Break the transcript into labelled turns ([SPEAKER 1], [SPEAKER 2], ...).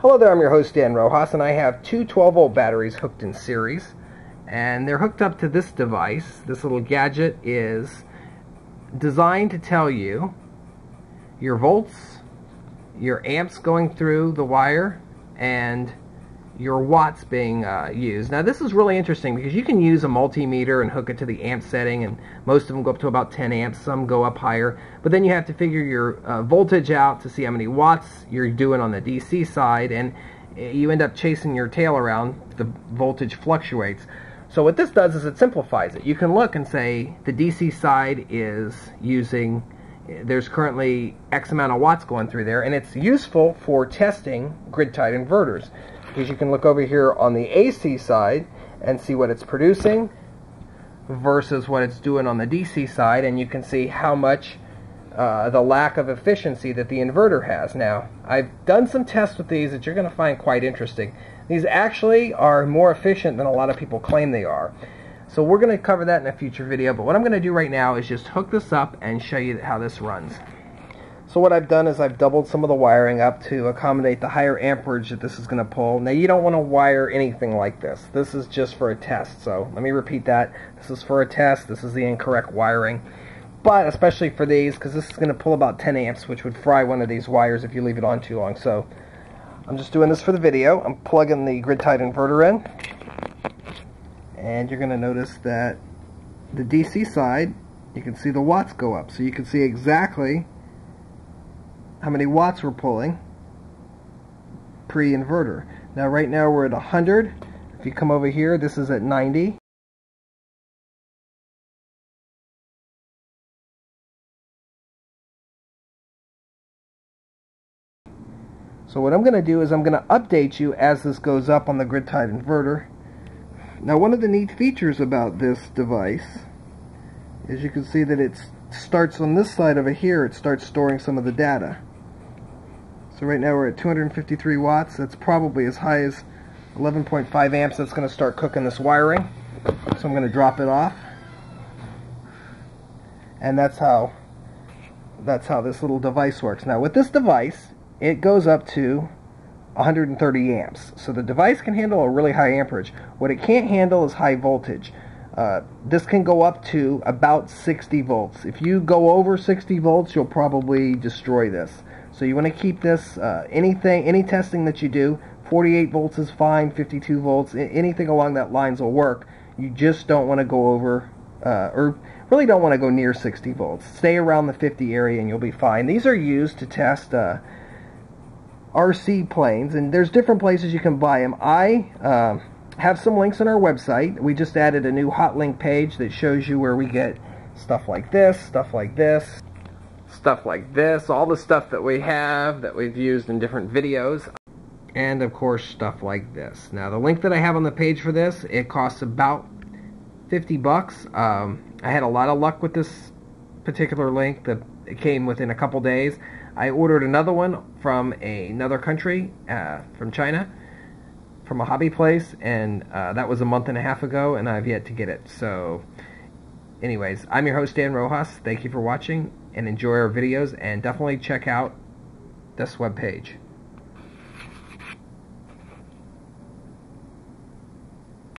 [SPEAKER 1] Hello there, I'm your host Dan Rojas, and I have two 12 volt batteries hooked in series. And they're hooked up to this device. This little gadget is designed to tell you your volts, your amps going through the wire, and your watts being uh, used. Now this is really interesting because you can use a multimeter and hook it to the amp setting and most of them go up to about 10 amps, some go up higher, but then you have to figure your uh, voltage out to see how many watts you're doing on the DC side and eh, you end up chasing your tail around, the voltage fluctuates. So what this does is it simplifies it. You can look and say the DC side is using there's currently X amount of watts going through there, and it's useful for testing grid-tied inverters because you can look over here on the AC side and see what it's producing versus what it's doing on the DC side and you can see how much uh, the lack of efficiency that the inverter has. Now, I've done some tests with these that you're going to find quite interesting. These actually are more efficient than a lot of people claim they are. So we're going to cover that in a future video, but what I'm going to do right now is just hook this up and show you how this runs. So what I've done is I've doubled some of the wiring up to accommodate the higher amperage that this is going to pull. Now you don't want to wire anything like this. This is just for a test. So let me repeat that. This is for a test. This is the incorrect wiring. But especially for these, because this is going to pull about 10 amps, which would fry one of these wires if you leave it on too long. So I'm just doing this for the video. I'm plugging the grid-tied inverter in. And you're going to notice that the DC side, you can see the watts go up. So you can see exactly how many watts we're pulling pre-inverter. Now right now we're at 100. If you come over here, this is at 90. So what I'm going to do is I'm going to update you as this goes up on the grid-tied inverter. Now one of the neat features about this device is you can see that it starts on this side over here, it starts storing some of the data. So right now we're at 253 watts. That's probably as high as 11.5 amps. That's going to start cooking this wiring. So I'm going to drop it off. And that's how that's how this little device works. Now with this device, it goes up to 130 amps. So the device can handle a really high amperage. What it can't handle is high voltage. Uh, this can go up to about 60 volts. If you go over 60 volts, you'll probably destroy this. So you want to keep this, uh, anything, any testing that you do, 48 volts is fine, 52 volts, anything along that lines will work. You just don't want to go over, uh, or really don't want to go near 60 volts. Stay around the 50 area and you'll be fine. These are used to test uh, RC planes, and there's different places you can buy them. I uh, have some links on our website. We just added a new hot link page that shows you where we get stuff like this, stuff like this stuff like this, all the stuff that we have that we've used in different videos, and of course stuff like this. Now the link that I have on the page for this, it costs about 50 bucks. Um, I had a lot of luck with this particular link that it came within a couple days. I ordered another one from a, another country, uh, from China, from a hobby place, and uh, that was a month and a half ago, and I've yet to get it. So, anyways, I'm your host, Dan Rojas. Thank you for watching, and enjoy our videos and definitely check out this web page.